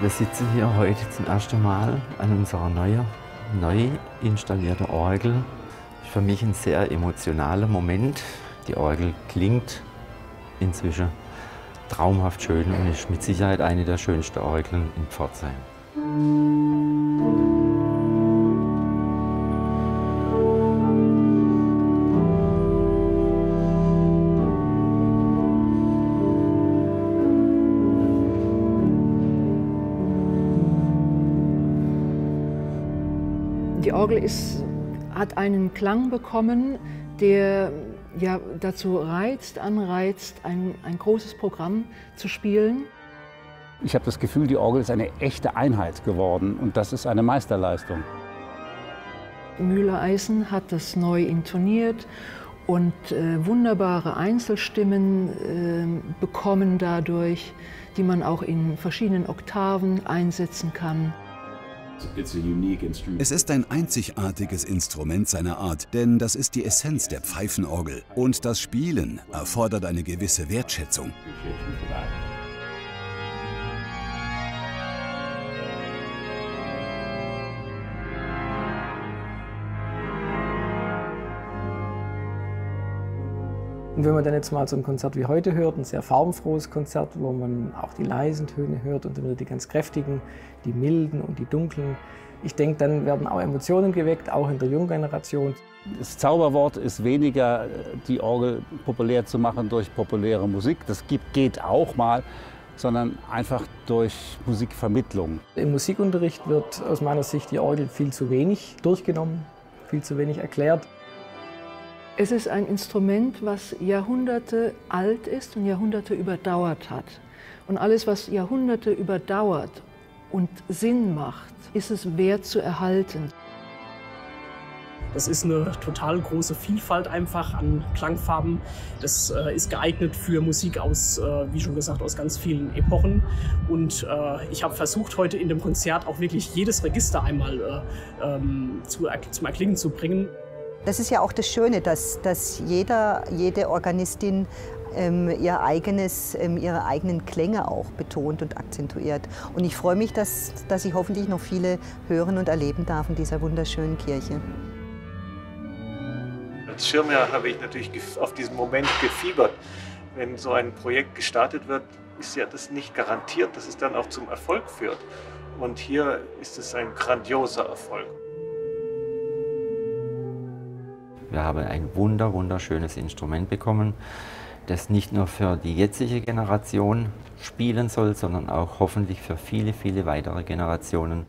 Wir sitzen hier heute zum ersten Mal an unserer neuen, neu installierten Orgel. Für mich ein sehr emotionaler Moment. Die Orgel klingt inzwischen traumhaft schön und ist mit Sicherheit eine der schönsten Orgeln in Pforzheim. Die Orgel ist, hat einen Klang bekommen, der ja, dazu reizt, anreizt, ein, ein großes Programm zu spielen. Ich habe das Gefühl, die Orgel ist eine echte Einheit geworden und das ist eine Meisterleistung. Müller-Eisen hat das neu intoniert und äh, wunderbare Einzelstimmen äh, bekommen dadurch, die man auch in verschiedenen Oktaven einsetzen kann. Es ist ein einzigartiges Instrument seiner Art, denn das ist die Essenz der Pfeifenorgel. Und das Spielen erfordert eine gewisse Wertschätzung. Und wenn man dann jetzt mal so ein Konzert wie heute hört, ein sehr farbenfrohes Konzert, wo man auch die leisen Töne hört und dann wieder die ganz kräftigen, die milden und die dunklen, ich denke, dann werden auch Emotionen geweckt, auch in der jungen Generation. Das Zauberwort ist weniger, die Orgel populär zu machen durch populäre Musik. Das geht auch mal, sondern einfach durch Musikvermittlung. Im Musikunterricht wird aus meiner Sicht die Orgel viel zu wenig durchgenommen, viel zu wenig erklärt. Es ist ein Instrument, was Jahrhunderte alt ist und Jahrhunderte überdauert hat. Und alles, was Jahrhunderte überdauert und Sinn macht, ist es wert zu erhalten. Das ist eine total große Vielfalt einfach an Klangfarben. Das äh, ist geeignet für Musik aus, äh, wie schon gesagt, aus ganz vielen Epochen. Und äh, ich habe versucht, heute in dem Konzert auch wirklich jedes Register einmal äh, ähm, zu, zum Erklingen zu bringen. Das ist ja auch das Schöne, dass, dass jeder, jede Organistin ähm, ihr eigenes, ähm, ihre eigenen Klänge auch betont und akzentuiert. Und ich freue mich, dass, dass ich hoffentlich noch viele hören und erleben darf in dieser wunderschönen Kirche. Als Schirmherr habe ich natürlich auf diesen Moment gefiebert. Wenn so ein Projekt gestartet wird, ist ja das nicht garantiert, dass es dann auch zum Erfolg führt. Und hier ist es ein grandioser Erfolg. Wir haben ein wunder, wunderschönes Instrument bekommen, das nicht nur für die jetzige Generation spielen soll, sondern auch hoffentlich für viele, viele weitere Generationen.